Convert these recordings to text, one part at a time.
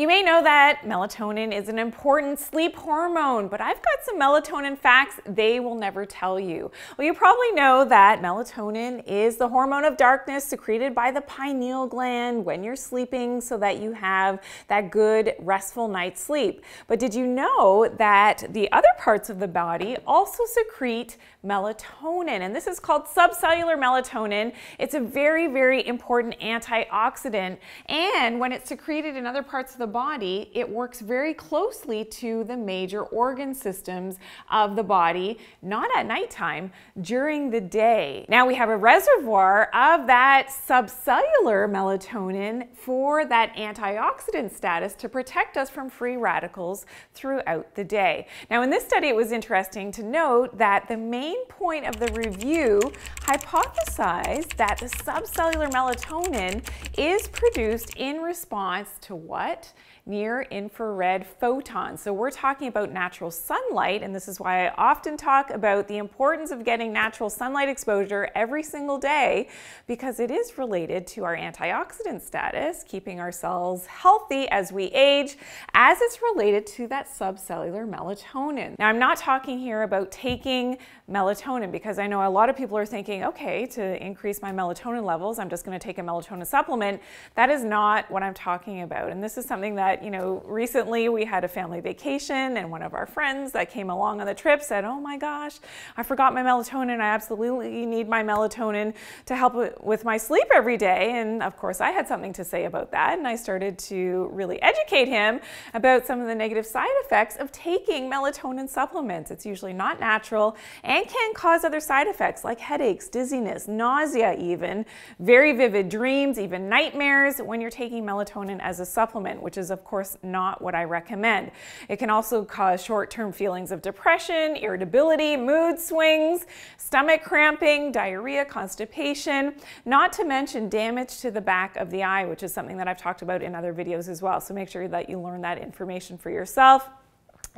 You may know that melatonin is an important sleep hormone, but I've got some melatonin facts they will never tell you. Well, you probably know that melatonin is the hormone of darkness secreted by the pineal gland when you're sleeping so that you have that good restful night's sleep. But did you know that the other parts of the body also secrete melatonin? And this is called subcellular melatonin. It's a very, very important antioxidant. And when it's secreted in other parts of the body, it works very closely to the major organ systems of the body, not at nighttime, during the day. Now we have a reservoir of that subcellular melatonin for that antioxidant status to protect us from free radicals throughout the day. Now in this study, it was interesting to note that the main point of the review hypothesized that the subcellular melatonin is produced in response to what? Near infrared photons. So we're talking about natural sunlight, and this is why I often talk about the importance of getting natural sunlight exposure every single day because it is related to our antioxidant status, keeping our cells healthy as we age, as it's related to that subcellular melatonin. Now, I'm not talking here about taking melatonin because I know a lot of people are thinking, okay, to increase my melatonin levels, I'm just going to take a melatonin supplement. That is not what I'm talking about. And this is something that you know, recently we had a family vacation and one of our friends that came along on the trip said, oh my gosh, I forgot my melatonin. I absolutely need my melatonin to help with my sleep every day. And of course I had something to say about that. And I started to really educate him about some of the negative side effects of taking melatonin supplements. It's usually not natural and can cause other side effects like headaches, dizziness, nausea even, very vivid dreams, even nightmares when you're taking melatonin as a supplement, which is of course not what I recommend. It can also cause short-term feelings of depression, irritability, mood swings, stomach cramping, diarrhea, constipation, not to mention damage to the back of the eye, which is something that I've talked about in other videos as well. So make sure that you learn that information for yourself.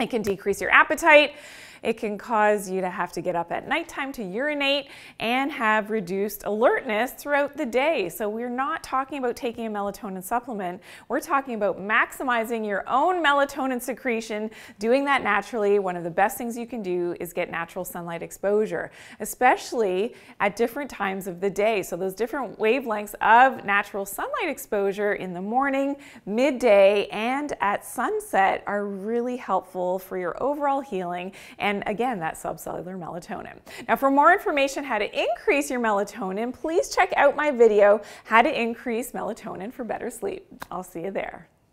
It can decrease your appetite. It can cause you to have to get up at nighttime to urinate and have reduced alertness throughout the day. So we're not talking about taking a melatonin supplement. We're talking about maximizing your own melatonin secretion, doing that naturally. One of the best things you can do is get natural sunlight exposure, especially at different times of the day. So those different wavelengths of natural sunlight exposure in the morning, midday, and at sunset are really helpful for your overall healing and and again, that subcellular melatonin. Now for more information how to increase your melatonin, please check out my video, how to increase melatonin for better sleep. I'll see you there.